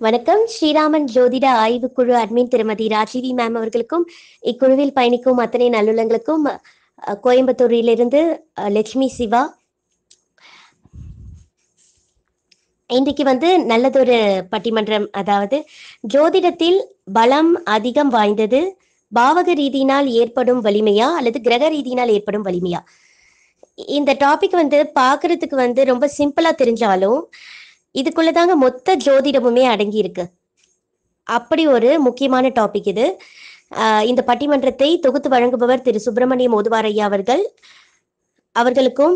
வணக்கம். ஸ்ரீராமன் ஜோதிட ஆய்வுக்குழு அட்மின் திருமதி ராஜீவி மேம் அவர்களுக்கும் இக்குழுவில் பயணிக்கும் அத்தனை நல்லுள்ளங்களுக்கும் கோயம்புத்தூரிலிருந்து லட்சுமி சிவா. இன்றைக்கு வந்து நல்லதொரு பட்டிமன்றம் அதாவது ஜோதிடத்தில் பலம் அதிகம் வாய்ந்தது பாவக ரீதியினால் ஏற்படும் வலிமையா அல்லது கிரக ரீதியினால் ஏற்படும் வலிமையா? இந்த டாபிக் வந்து பாக்குறதுக்கு வந்து ரொம்ப சிம்பிளா தெரிஞ்சாலும் இதுக்குள்ளதாங்க மொத்த ஜோதிடமுமே அடங்கி இருக்கு. அப்படி ஒரு முக்கியமான டாபிக் இது. இந்த பட்டிமன்றத்தை தொகுத்து வழங்குபவர் திரு சுப்பிரமணியம் ஓதுவாரையா அவர்கள். அவர்களுக்கும்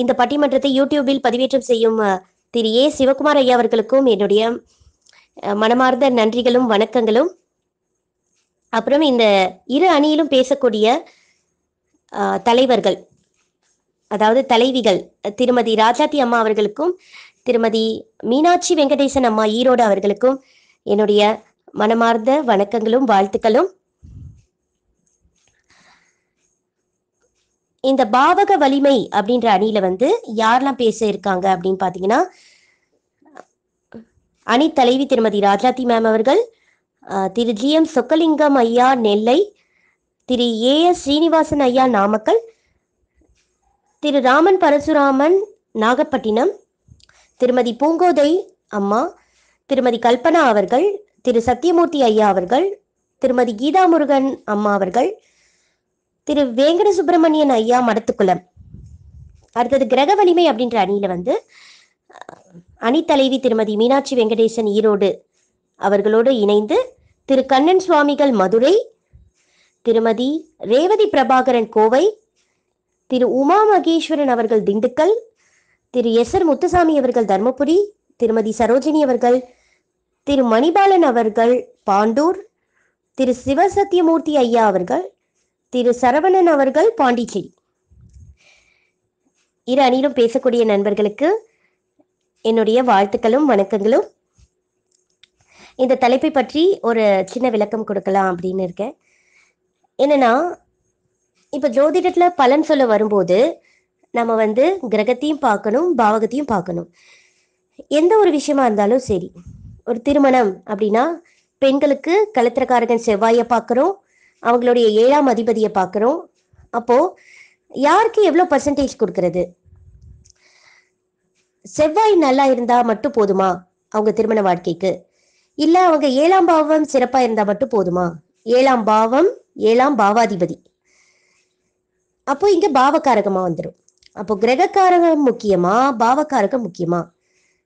இந்த பட்டிமன்றத்தை யூடியூபில் பதிவேற்றம் செய்யும் திரு ஏ சிவகுமார் ஐயா அவர்களுக்கும் என்னுடைய மனமார்ந்த நன்றிகளும் வணக்கங்களும். அப்புறம் இந்த இரு அணியிலும் பேசக்கூடிய தலைவர்கள் அதாவது தலைவிகள் திருமதி ராஜாத்தி அம்மா அவர்களுக்கும் திருமதி மீனாட்சி வெங்கடேசன் அம்மா ஈரோடு அவர்களுக்கும் என்னுடைய மனமார்ந்த வணக்கங்களும் வாழ்த்துக்களும். இந்த பாவக வலிமை அப்படின்ற அணியில வந்து யாரெல்லாம் பேச இருக்காங்க அப்படின்னு பாத்தீங்கன்னா அணி தலைவி திருமதி ராஜாத்தி மேம் அவர்கள் திரு ஜி எம் சொக்கலிங்கம் ஐயா நெல்லை திரு ஏ எஸ் ஸ்ரீனிவாசன் ஐயா நாமக்கல் திரு ராமன் பரசுராமன் நாகப்பட்டினம் திருமதி பூங்கோதை அம்மா திருமதி கல்பனா அவர்கள் திரு சத்யமூர்த்தி ஐயா அவர்கள் திருமதி கீதா முருகன் அம்மா அவர்கள் திரு வேங்கட சுப்பிரமணியன் ஐயா மடத்துக்குளம். அடுத்தது கிரக வலிமை அப்படின்ற அணியில வந்து அணித்தலைவி திருமதி மீனாட்சி வெங்கடேசன் ஈரோடு அவர்களோடு இணைந்து திரு கண்ணன் சுவாமிகள் மதுரை திருமதி ரேவதி பிரபாகரன் கோவை திரு உமா மகேஸ்வரன் அவர்கள் திண்டுக்கல் திரு எஸ் ஆர் முத்துசாமி அவர்கள் தர்மபுரி திருமதி சரோஜினி அவர்கள் திரு மணிபாலன் அவர்கள் பாண்டூர் திரு சிவசத்தியமூர்த்தி ஐயா அவர்கள் திரு சரவணன் அவர்கள் பாண்டிச்சேரி. இரு அணியிலும் பேசக்கூடிய நண்பர்களுக்கு என்னுடைய வாழ்த்துக்களும் வணக்கங்களும். இந்த தலைப்பை பற்றி ஒரு சின்ன விளக்கம் கொடுக்கலாம் அப்படின்னு இருக்கேன். என்னன்னா இப்ப ஜோதிடத்துல பலன் சொல்ல வரும்போது நம்ம வந்து கிரகத்தையும் பார்க்கணும் பாவகத்தையும் பார்க்கணும். எந்த ஒரு விஷயமா இருந்தாலும் சரி ஒரு திருமணம் அப்படின்னா பெண்களுக்கு கலத்திரக்காரகன் செவ்வாயை பார்க்குறோம் அவங்களுடைய ஏழாம் அதிபதியை பார்க்குறோம். அப்போ யாருக்கு எவ்வளோ பர்சன்டேஜ் கொடுக்கறது? செவ்வாய் நல்லா இருந்தா மட்டும் போதுமா அவங்க திருமண வாழ்க்கைக்கு? இல்ல அவங்க ஏழாம் பாவம் சிறப்பா இருந்தா மட்டும் போதுமா? ஏழாம் பாவம் ஏழாம் பாவாதிபதி. அப்போ இங்க பாவகாரகமா வந்துடும் அப்போ கிரகக்காரகம் முக்கியமா? பாவகாரகம் முக்கியமா?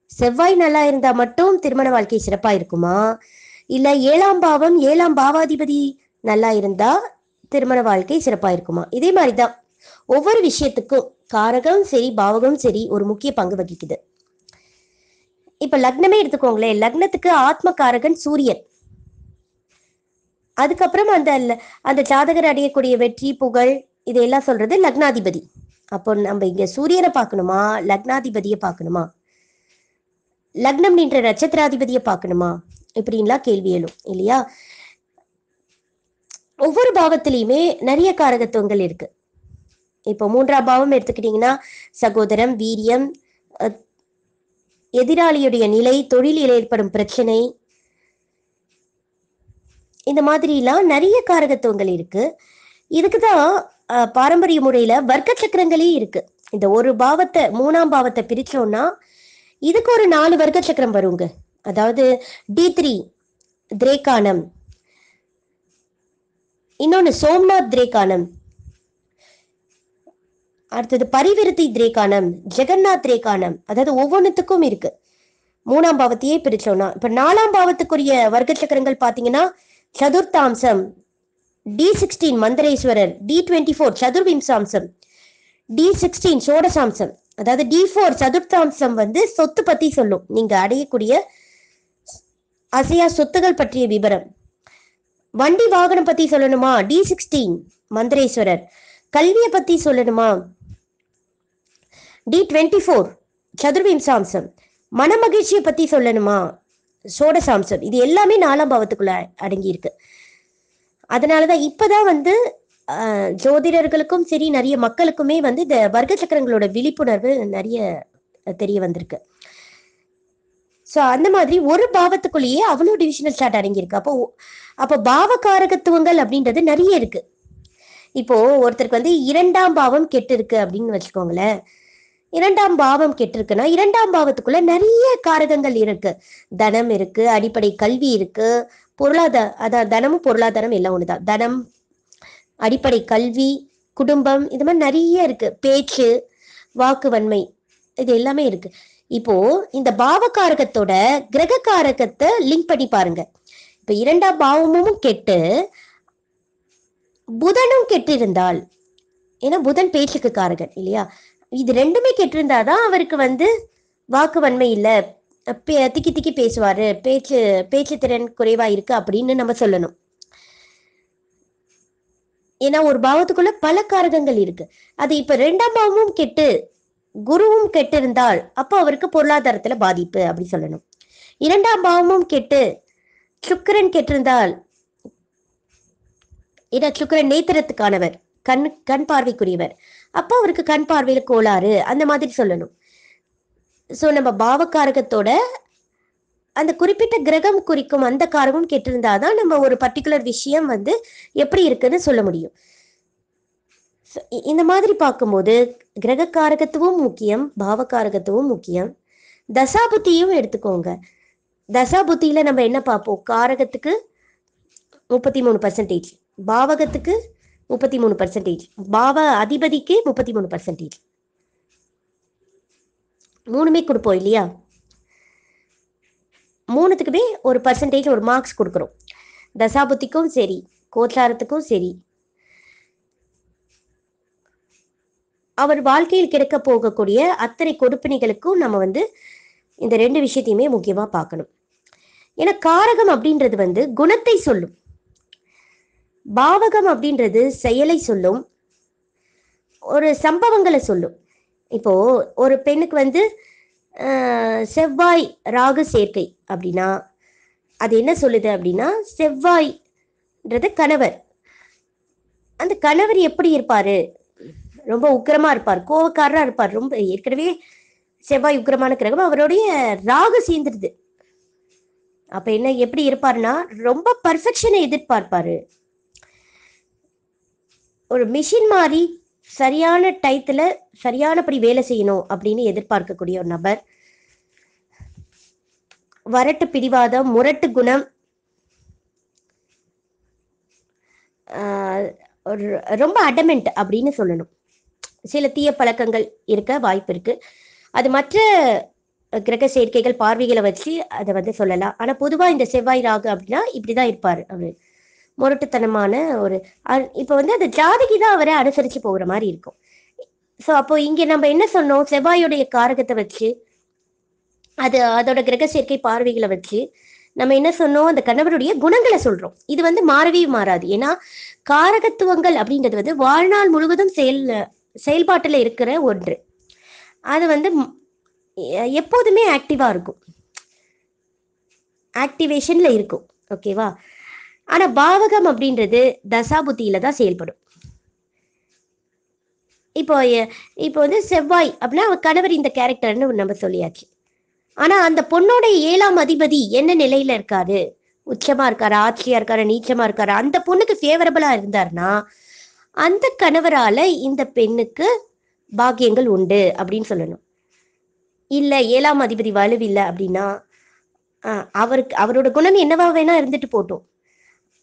செவ்வாய் நல்லா இருந்தா மட்டும் திருமண வாழ்க்கை சிறப்பா இருக்குமா? இல்ல ஏழாம் பாவம் ஏழாம் பாவாதிபதி நல்லா இருந்தா திருமண வாழ்க்கை சிறப்பா இருக்குமா? இதே மாதிரிதான். ஒவ்வொரு விஷயத்துக்கும் காரகம் சரி பாவகம் சரி ஒரு முக்கிய பங்கு வகிக்குது. இப்ப லக்னமே எடுத்துக்கோங்களேன். லக்னத்துக்கு ஆத்ம காரகன் சூரியன். அதுக்கப்புறம் அந்த அந்த ஜாதகர் அடையக்கூடிய வெற்றி புகழ் இதையெல்லாம் சொல்றது லக்னாதிபதி. அப்போ நம்ம இங்க சூரியனை பார்க்கணுமா? லக்னாதிபதியை பார்க்கணுமா? லக்னம் நின்ற நட்சத்திராதிபதியை பார்க்கணுமா? இப்படின்லாம் கேள்வி எழும் இல்லையா? ஒவ்வொரு பாவத்திலையுமே நிறைய காரகத்துவங்கள் இருக்கு. இப்போ மூன்றாம் பாவம் எடுத்துக்கிட்டீங்கன்னா சகோதரம் வீரியம் எதிராளியுடைய நிலை தொழிலில் ஏற்படும் பிரச்சனை. இந்த மாதிரிலாம் நிறைய காரகத்துவங்கள் இருக்கு. இதுக்கு தான் பாரம்பரிய முறையில வர்க்க சக்கரங்களே இருக்கு. இந்த ஒரு பாவத்தை மூணாம் பாவத்தை பிரிச்சோம்னா இதுக்கு ஒரு நாலு வர்க்க சக்கரம் வருங்க. அதாவது டி த்ரீ திரேகானம் இன்னொன்னு சோம்நாத் திரேகானம் அடுத்தது பரிவிருத்தி திரேகானம் ஜெகநாத் திரேகானம் அதாவது ஒவ்வொன்றுத்துக்கும் இருக்கு. மூணாம் பாவத்தையே பிரிச்சோம்னா இப்ப நாலாம் பாவத்துக்குரிய வர்க்க சக்கரங்கள் பாத்தீங்கன்னா சதுர்த்தாம்சம் D sixteen Mantreswara D twenty four சதுர்விம்சாம்சம் D sixteen சோடசாம்சம் அதாவது டி ஃபோர் சதுர்த்தாம்சம் வந்து சொத்து பத்தி சொல்லும். நீங்க அடையக்கூடிய அசையா சொத்துகள் பற்றிய விவரம் வண்டி வாகனம் பத்தி சொல்லணுமா? D sixteen Mantreswarar. கல்வியை பத்தி சொல்லணுமா? டி டுவெண்ட்டி ஃபோர் சதுர்விம்சாம்சம் மனமகிழ்ச்சியை பத்தி சொல்லணுமா? சோடசாம்சம் இது எல்லாமே நாலாம் பாவத்துக்குள்ள அடங்கி இருக்கு அதனாலதான் இப்பதான் வந்து ஜோதிடர்களுக்கும் சரி நிறைய மக்களுக்குமே வந்து இந்த வர்க்க சக்கரங்களோட விழிப்புணர்வு நிறைய தெரிய வந்திருக்கு. ஸோ அந்த மாதிரி ஒரு பாவத்துக்குள்ளேயே அவ்வளோ டிவிஷனல் சார்ட் அடங்கியிருக்கு. அப்போ அப்போ பாவகாரகத்துவங்கள் அப்படின்றது நிறைய இருக்கு. இப்போ ஒருத்தருக்கு வந்து இரண்டாம் பாவம் கெட்டு இருக்கு அப்படின்னு வச்சுக்கோங்களேன். இரண்டாம் பாவம் கெட்டிருக்குன்னா இரண்டாம் பாவத்துக்குள்ள நிறைய காரகங்கள் இருக்கு. தனம் இருக்கு அடிப்படை கல்வி இருக்கு பொருளாதார அதான் தனமும் பொருளாதாரம் எல்லாம் ஒண்ணுதான். தனம் அடிப்படை கல்வி குடும்பம் இது மாதிரி நிறைய இருக்கு. பேச்சு வாக்குவன்மை இது எல்லாமே இருக்கு. இப்போ இந்த பாவகாரகத்தோட கிரக காரகத்தை லிங்க் பண்ணி பாருங்க. இப்ப இரண்டாம் பாவமும் கெட்டு புதனும் கெட்டிருந்தால் ஏன்னா புதன் பேச்சுக்கு காரகன் இல்லையா? இது ரெண்டுமே கெட்டிருந்தாதான் அவருக்கு வந்து வாக்கு வன்மை திக்கி திக்கி பேசுவாரு. பேச்சு பேச்சு திறன் குறைவா இருக்கு அப்படின்னு நம்ம சொல்லணும். ஏன்னா ஒரு பாவத்துக்குள்ள பல காரகங்கள் இருக்கு. அது இப்ப ரெண்டாம் பாவமும் கெட்டு குருவும் கெட்டு இருந்தால் அப்போ அவருக்கு பொருளாதாரத்துல பாதிப்பு அப்படி சொல்லணும். இரண்டாம் பாவமும் கெட்டு சுக்கிரன் கெட்டிருந்தால் ஏன்னா சுக்கிரன் நேத்திரத்துக்கானவர். கண் கண் பார்வைக்குரியவர். அப்போ அவருக்கு கண் பார்வையில கோளாறு. அந்த மாதிரி சொல்லணும். ஸோ நம்ம பாவகாரகத்தோட அந்த குறிப்பிட்ட கிரகம் குறிக்கும் அந்த காரகம் கெட்டிருந்தாதான் நம்ம ஒரு பர்டிகுலர் விஷயம் வந்து எப்படி இருக்குன்னு சொல்ல முடியும். இந்த மாதிரி பார்க்கும்போது கிரக காரகத்துவம் முக்கியம் பாவகாரகத்துவம் முக்கியம். தசாபுத்தியும் எடுத்துக்கோங்க. தசாபுத்தியில நம்ம என்ன பார்ப்போம்? காரகத்துக்கு முப்பத்தி மூணு பர்சன்டேஜ் பாவகத்துக்கு முப்பத்தி மூணு பர்சன்டேஜ் பாவ அதிபதிக்கு முப்பத்தி மூணு பர்சன்டேஜ் மூணுமே கொடுப்போம் இல்லையா? மூணுத்துக்குமே ஒரு பர்சன்டேஜ் ஒரு மார்க்ஸ் கொடுக்குறோம். தசாபுத்திக்கும் சரி கோச்சாரத்துக்கும் சரி. அவர் வாழ்க்கையில் கிடைக்க போகக்கூடிய அத்தனை கொடுப்பினைகளுக்கும் நம்ம வந்து இந்த ரெண்டு விஷயத்தையுமே முக்கியமா பார்க்கணும். ஏன்னா காரகம் அப்படின்றது வந்து குணத்தை சொல்லும். பாவகம் அப்படின்றது செயலை சொல்லும். ஒரு சம்பவங்களை சொல்லும். இப்போ ஒரு பெண்ணுக்கு வந்து செவ்வாய் ராகு சேர்க்கை அப்படின்னா அது என்ன சொல்லுது அப்படின்னா செவ்வாய்ன்றது கணவர். அந்த கணவர் எப்படி இருப்பாரு? ரொம்ப உக்கிரமா இருப்பார் கோவக்காரரா இருப்பார் ரொம்ப ஏற்கனவே செவ்வாய் உக்கிரமான கிரகம் அவருடைய ராகு சேர்ந்துருது. அப்ப என்ன எப்படி இருப்பாருன்னா ரொம்ப பர்ஃபெக்ஷனை எதிர்பார்ப்பாரு. ஒரு மிஷின் மாதிரி சரியான டயத்துல சரியானபடி வேலை செய்யணும் அப்படின்னு எதிர்பார்க்கக்கூடிய ஒரு நபர். வரட்டு பிடிவாதம் முரட்டு குணம் ஒரு ரொம்ப அடமெண்ட் அப்படின்னு சொல்லணும். சில தீய பழக்கங்கள் இருக்க வாய்ப்பு இருக்கு. அது மற்ற கிரக சேர்க்கைகள் பார்வைகளை வச்சு அதை வந்து சொல்லலாம். ஆனா பொதுவா இந்த செவ்வாய் ராகு அப்படின்னா இப்படிதான் இருப்பாரு அவரு. முரட்டுத்தனமான ஒரு அ- வந்து அந்த ஜாதகி தான் அவரை அனுசரிச்சு போகிற மாதிரி இருக்கும். ஸோ அப்போ இங்க நம்ம என்ன சொன்னோம்? செவ்வாயுடைய காரகத்தை வச்சு அது அதோட கிரக சேர்க்கை பார்வைகளை வச்சு நம்ம என்ன சொன்னோம்? அந்த கணவருடைய குணங்களை சொல்றோம். இது வந்து மாறவே மாறாது. ஏன்னா காரகத்துவங்கள் அப்படின்றது வந்து வாழ்நாள் முழுவதும் செயல் செயல்பாட்டுல இருக்கிற ஒன்று. அது வந்து எ- எப்போதுமே ஆக்டிவா இருக்கும். ஆக்டிவேஷன்ல இருக்கும். ஓகேவா ஆனா பாவகம் அப்படின்றது தசாபுத்தியில தான் செயல்படும். இப்போ இப்போ வந்து செவ்வாய் அப்படின்னா கணவர் இந்த கேரக்டர்னு நம்ம சொல்லியாச்சு. ஆனா அந்த பொண்ணோட ஏழாம் அதிபதி என்ன நிலையில இருக்காரு? உச்சமா இருக்காரு? ஆட்சியா இருக்காரு? நீச்சமா இருக்காரு? அந்த பொண்ணுக்கு ஃபேவரபிளா இருந்தாருன்னா அந்த கணவரால இந்த பெண்ணுக்கு பாக்கியங்கள் உண்டு அப்படின்னு சொல்லணும். இல்ல ஏழாம் அதிபதி வலுவில்லை அப்படின்னா அவருக்கு அவரோட குணம் என்னவா வேணா இருந்துட்டு போட்டோம்.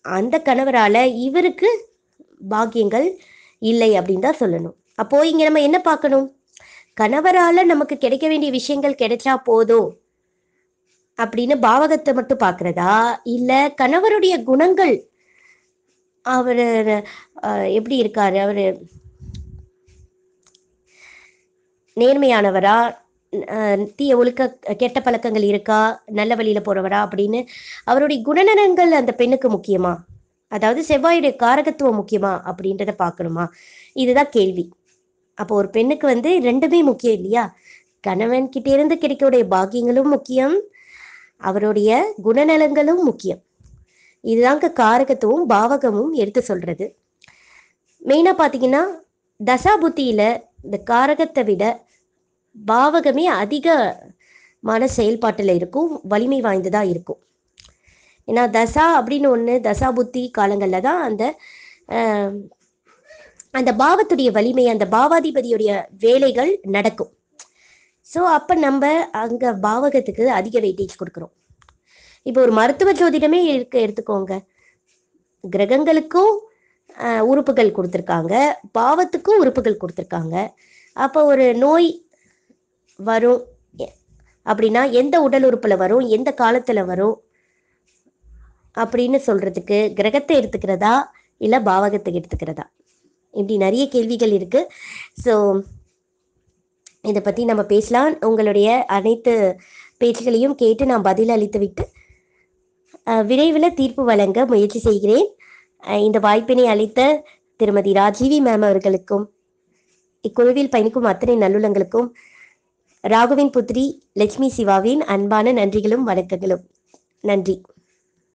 அந்த கணவரால இவருக்கு பாக்கியங்கள் இல்லை அப்படின்னு தான் சொல்லணும். அப்போ இங்க நம்ம என்ன பார்க்கணும்? கணவரால நமக்கு கிடைக்க வேண்டிய விஷயங்கள் கிடைச்சா போதும் அப்படின்னு பாவகத்தை மட்டும் பார்க்குறதா? இல்ல கணவருடைய குணங்கள் அவரு எப்படி இருக்காரு? அவரு நேர்மையானவரா? தீய ஒழுக்க கெட்ட பழக்கங்கள் இருக்கா? நல்ல வழியில போறவரா? அப்படின்னு அவருடைய குணநலங்கள் அந்த பெண்ணுக்கு முக்கியமா? அதாவது செவ்வாயுடைய காரகத்துவம் முக்கியமா? அப்படின்றத பார்க்கணுமா? இதுதான் கேள்வி. அப்போ ஒரு பெண்ணுக்கு வந்து ரெண்டுமே முக்கியம் இல்லையா? கணவன் கிட்ட இருந்து கிடைக்கக்கூடிய பாக்கியங்களும் முக்கியம். அவருடைய குணநலங்களும் முக்கியம். இதுதாங்க காரகத்துவம் பாவகமும் எடுத்து சொல்றது. மெயினா பாத்தீங்கன்னா தசாபுத்தியில இந்த காரகத்தை விட பாவகமே அதிகமான செயல்பாட்டில் இருக்கும் வலிமை வாய்ந்ததா இருக்கும். ஏன்னா தசா அப்படின்னு ஒன்று தசா புத்தி காலங்களில் தான் அந்த அந்த பாவத்துடைய வலிமை அந்த பாவாதிபதியுடைய வேலைகள் நடக்கும். ஸோ அப்போ நம்ம அங்கே பாவகத்துக்கு அதிக வெயிட்டேஜ் கொடுக்குறோம். இப்போ ஒரு மருத்துவ ஜோதிடமே இருக்க எடுத்துக்கோங்க. கிரகங்களுக்கும் உறுப்புகள் கொடுத்துருக்காங்க. பாவத்துக்கும் உறுப்புகள் கொடுத்துருக்காங்க. அப்போ ஒரு நோய் வரும். எ- அப்படின்னா எந்த உடல் உறுப்பில் வரும்? எந்த காலத்தில் வரும்? அப்படின்னு சொல்றதுக்கு கிரகத்தை எடுத்துக்கிறதா? இல்லை பாவகத்தை எடுத்துக்கிறதா? இப்படி நிறைய கேள்விகள் இருக்கு. ஸோ இதை பற்றி நம்ம பேசலாம். உங்களுடைய அனைத்து பேச்சுகளையும் கேட்டு நான் பதில் அளித்து விட்டு விரைவில் தீர்ப்பு வழங்க முயற்சி செய்கிறேன். இந்த வாய்ப்பினை அளித்த திருமதி ராஜீவி மேம் அவர்களுக்கும் இக்குழுவில் பயணிக்கும் அத்தனை நல்லுள்ளங்களுக்கும் ராகுவின் புத்திரி லட்சுமி சிவாவின் அன்பான நன்றிகளும் வணக்கங்களும். நன்றி.